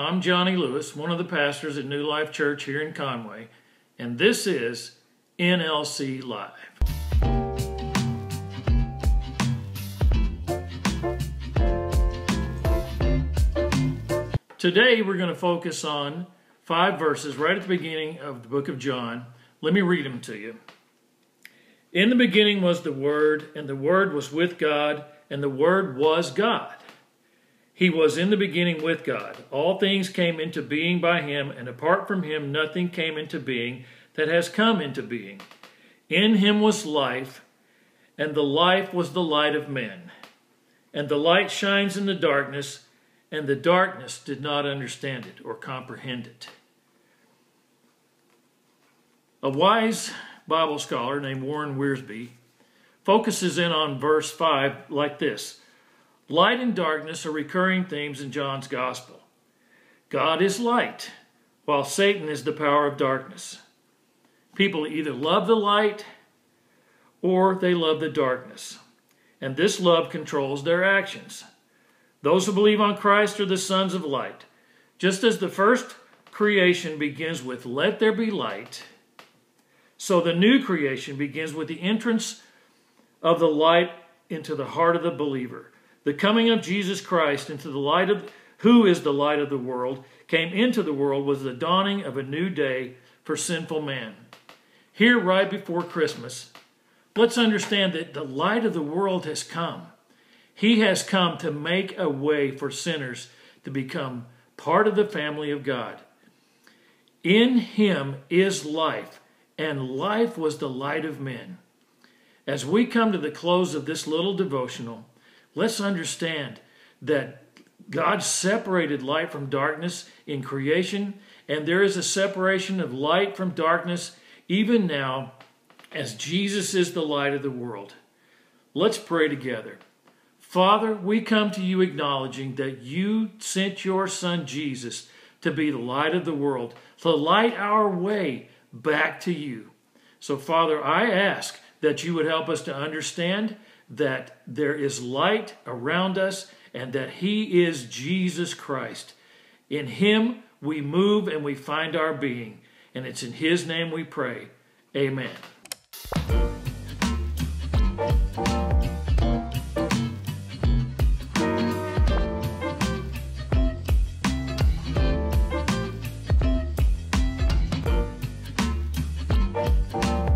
I'm Johnny Lewis, one of the pastors at New Life Church here in Conway, and this is NLC Live. Today we're going to focus on five verses right at the beginning of the book of John. Let me read them to you. In the beginning was the Word, and the Word was with God, and the Word was God. He was in the beginning with God. All things came into being by him, and apart from him, nothing came into being that has come into being. In him was life, and the life was the light of men. And the light shines in the darkness, and the darkness did not understand it or comprehend it. A wise Bible scholar named Warren Wiersbe focuses in on verse 5 like this Light and darkness are recurring themes in John's Gospel. God is light, while Satan is the power of darkness. People either love the light or they love the darkness, and this love controls their actions. Those who believe on Christ are the sons of light. Just as the first creation begins with, Let there be light, so the new creation begins with the entrance of the light into the heart of the believer. The coming of Jesus Christ into the light of who is the light of the world came into the world was the dawning of a new day for sinful man. Here right before Christmas, let's understand that the light of the world has come. He has come to make a way for sinners to become part of the family of God. In him is life, and life was the light of men. As we come to the close of this little devotional, let's understand that God separated light from darkness in creation, and there is a separation of light from darkness even now as Jesus is the light of the world. Let's pray together. Father, we come to you acknowledging that you sent your Son Jesus to be the light of the world, to light our way back to you. So, Father, I ask that you would help us to understand that there is light around us and that He is Jesus Christ. In Him we move and we find our being. And it's in His name we pray. Amen.